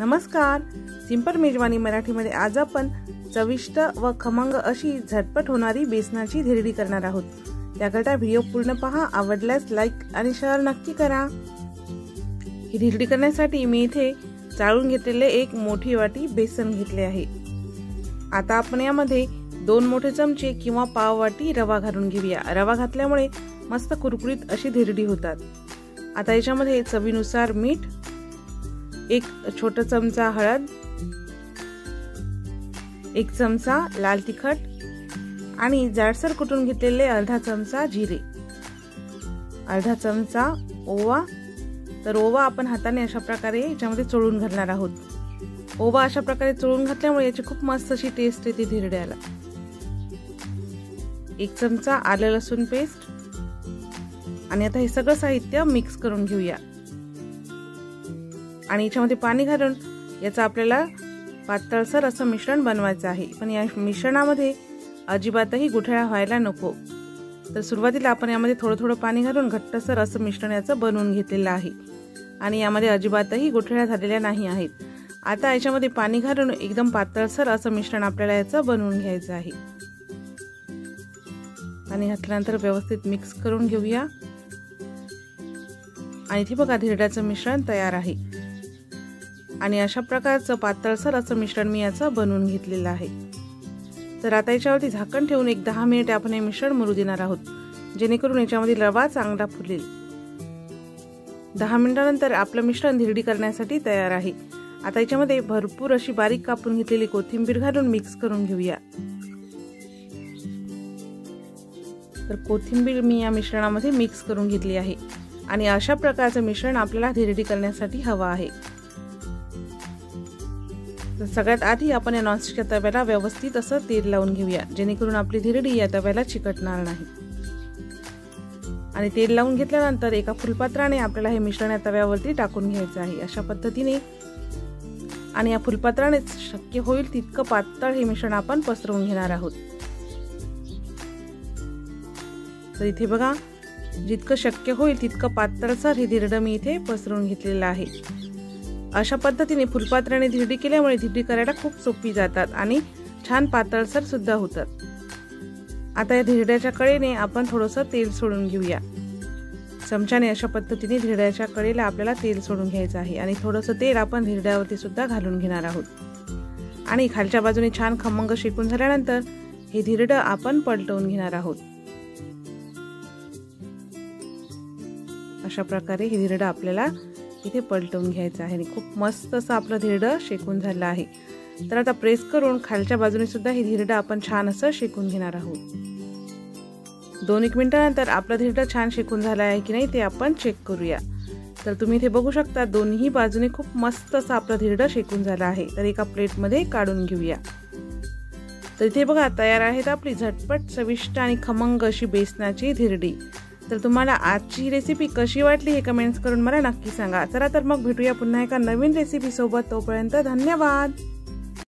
नमस्कार. सिंपल मेजवानी मराठीमध्ये आज आपण चविष्ट व खमंग अशी झटपट होणारी बेसनाची धिरडी करणार आहोत. त्याकरता व्हिडिओ पूर्ण पहा आवडल्यास लाईक आणि शेअर नक्की करा. ही धिरडी करण्यासाठी मी इथे चाळून घेतलेले एक मोठी वाटी बेसन घेतले आहे. आता आपण यामध्ये दोन मोठे चमचे किंवा पाव वाटी रवा घालून घेऊया. रवा घातल्यामुळे मस्त कुरकुरीत अशी धिरडी होतात. आता याच्यामध्ये चवीनुसार मीठ एक छोटा चमचा हळद एक चमचा लाल तिखट आणि जाडसर कुटून घेतलेले अर्धा चमचा जिरे. अर्धा चमचा ओवा. तर ओवा आपण हाताने अशा प्रकारे याच्यामध्ये चोळून घालणार आहोत. ओवा अशा प्रकारे चोळून घातल्यामुळे याची खूप मस्त अशी टेस्ट येते धिरड्याला. एक चमचा आलं लसूण पेस्ट आणि आता हे सगळं साहित्य मिक्स करून घेऊया. आणि याच्यामध्ये पाणी घालून याचं आपल्याला पातळसर असं मिश्रण बनवायचं आहे. पण या मिश्रणामध्ये अजिबातही गुठळ्या व्हायला नको. तर सुरुवातीला आपण यामध्ये थोडं थोडं पाणी घालून घट्टसर असं मिश्रण याचं बनवून घेतलेलं आहे. आणि यामध्ये अजिबातही गुठळ्या झालेल्या नाही आहेत. आता याच्यामध्ये पाणी घालून एकदम पातळसर असं मिश्रण आपल्याला याचं बनवून घ्यायचं आहे. पाणी घातल्यानंतर व्यवस्थित मिक्स करून घेऊया. आणि इथे बघा धिरड्याचं मिश्रण तयार आहे. आणि अशा प्रकारचं पातळसर असं मिश्रण मी याचं बनवून घेतलेलं आहे. तर आता याच्यावरती झाकण ठेवून एक दहा मिनिटे आपण हे मिश्रण मुरू देणार आहोत जेणेकरून याच्यामध्ये रवा चांगला फुलेल. दहा मिनिटानंतर आपलं मिश्रण धिरडी करण्यासाठी तयार आहे. आता याच्यामध्ये भरपूर अशी बारीक कापून घेतलेली कोथिंबीर घालून मिक्स करून घेऊया. तर कोथिंबीर मी या मिश्रणामध्ये मिक्स करून घेतली आहे आणि अशा प्रकारचं मिश्रण आपल्याला धिरडी करण्यासाठी हवं आहे. सगळ्यात आधी आपण या नॉनस्टिकच्या तव्याला व्यवस्थित असं तेल लावून घेऊया जेणेकरून आपली धिरडी या तव्याला चिकटणार नाही. आणि तेल लावून घेतल्यानंतर एका फुलपात्राने आपल्याला हे मिश्रण या तव्यावरती टाकून घ्यायचं आहे अशा पद्धतीने. आणि या फुलपात्राने शक्य होईल तितकं पातळ हे मिश्रण आपण पसरवून घेणार आहोत. तर इथे बघा जितकं शक्य होईल तितकं पातळसर हे धिरडं मी इथे पसरवून घेतलेलं आहे. अशा पद्धतीने फुलपात्राने धिरडी केल्यामुळे धिरडी करायला खूप सोपी जातात आणि छान पातळसर सुद्धा होतात. आता या धिरड्याच्या कडेने आपण थोडंसं तेल सोडून घेऊया. चमच्याने अशा पद्धतीने धिरड्याच्या कडेला आपल्याला तेल सोडून घ्यायचं आहे आणि थोडंसं तेल आपण धिरड्यावरती सुद्धा घालून घेणार आहोत. आणि खालच्या बाजूने छान खमंग शेकून झाल्यानंतर हे धिरडं आपण पलटवून घेणार आहोत. अशा प्रकारे हे धिरडं आपल्याला इथे पलटवून घ्यायचं आहे. आणि खूप मस्त असं आपलं धिरडं शेकून झालं आहे. तर आता प्रेस करून खालच्या बाजूने सुद्धा हे धिरडं आपण छान असं शेकून घेणार आहोत. दोन एक मिनिटानंतर आपलं धिरडं छान शेकून झालं आहे की नाही ते आपण चेक करूया. तर तुम्ही इथे बघू शकता दोन्ही बाजूने खूप मस्त असं आपलं धिरडं शेकून झालं आहे. तर एका प्लेटमध्ये काढून घेऊया. तर इथे बघा तयार आहेत आपली झटपट चविष्ट आणि खमंग अशी बेसनाची धिरडी. तर तुम्हाला आजची ही रेसिपी कशी वाटली हे कमेंट्स करून मला नक्की सांगा. चला तर मग भेटूया पुन्हा एका नवीन रेसिपीसोबत तोपर्यंत धन्यवाद.